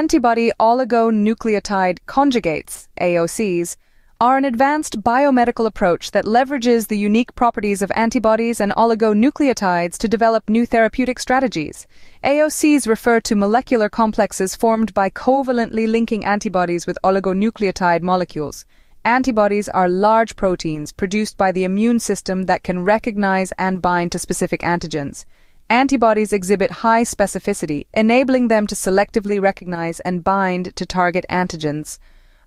Antibody oligonucleotide conjugates, AOCs, are an advanced biomedical approach that leverages the unique properties of antibodies and oligonucleotides to develop new therapeutic strategies. AOCs refer to molecular complexes formed by covalently linking antibodies with oligonucleotide molecules. Antibodies are large proteins produced by the immune system that can recognize and bind to specific antigens. Antibodies exhibit high specificity, enabling them to selectively recognize and bind to target antigens.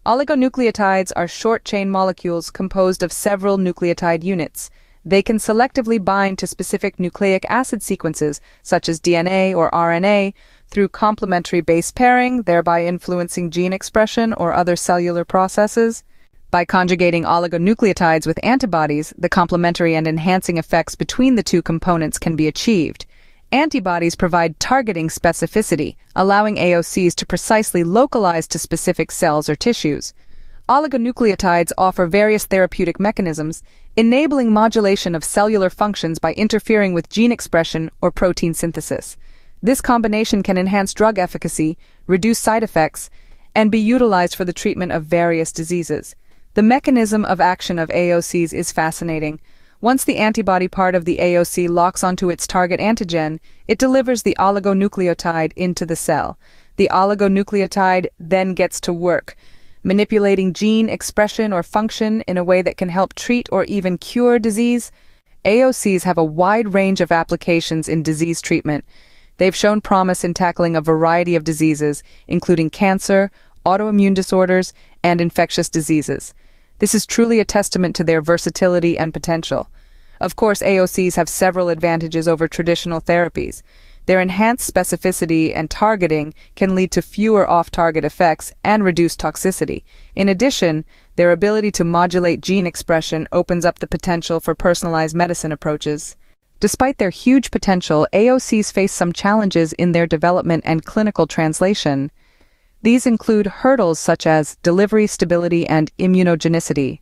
Oligonucleotides are short-chain molecules composed of several nucleotide units. They can selectively bind to specific nucleic acid sequences, such as DNA or RNA, through complementary base pairing, thereby influencing gene expression or other cellular processes. By conjugating oligonucleotides with antibodies, the complementary and enhancing effects between the two components can be achieved. Antibodies provide targeting specificity, allowing AOCs to precisely localize to specific cells or tissues. Oligonucleotides offer various therapeutic mechanisms, enabling modulation of cellular functions by interfering with gene expression or protein synthesis. This combination can enhance drug efficacy, reduce side effects, and be utilized for the treatment of various diseases. The mechanism of action of AOCs is fascinating. Once the antibody part of the AOC locks onto its target antigen, it delivers the oligonucleotide into the cell. The oligonucleotide then gets to work, manipulating gene expression or function in a way that can help treat or even cure disease. AOCs have a wide range of applications in disease treatment. They've shown promise in tackling a variety of diseases, including cancer, autoimmune disorders, and infectious diseases. This is truly a testament to their versatility and potential. Of course, AOCs have several advantages over traditional therapies. Their enhanced specificity and targeting can lead to fewer off-target effects and reduce toxicity. In addition, their ability to modulate gene expression opens up the potential for personalized medicine approaches. Despite their huge potential, AOCs face some challenges in their development and clinical translation. These include hurdles such as delivery stability and immunogenicity.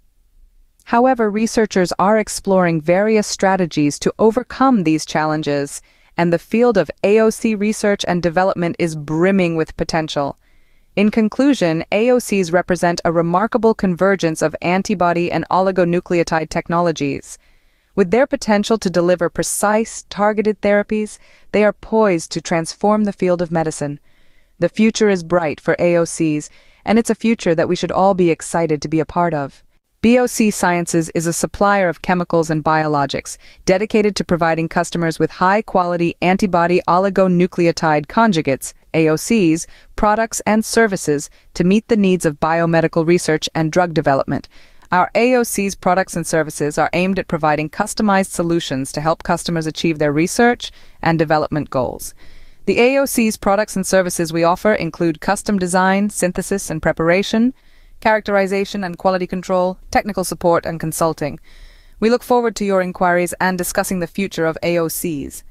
However, researchers are exploring various strategies to overcome these challenges, and the field of AOC research and development is brimming with potential. In conclusion, AOCs represent a remarkable convergence of antibody and oligonucleotide technologies. With their potential to deliver precise, targeted therapies, they are poised to transform the field of medicine. The future is bright for AOCs, and it's a future that we should all be excited to be a part of. BOC Sciences is a supplier of chemicals and biologics, dedicated to providing customers with high-quality antibody oligonucleotide conjugates, AOCs, products and services to meet the needs of biomedical research and drug development. Our AOC's products and services are aimed at providing customized solutions to help customers achieve their research and development goals. The AOC's products and services we offer include custom design, synthesis and preparation, characterization and quality control, technical support and consulting. We look forward to your inquiries and discussing the future of AOCs.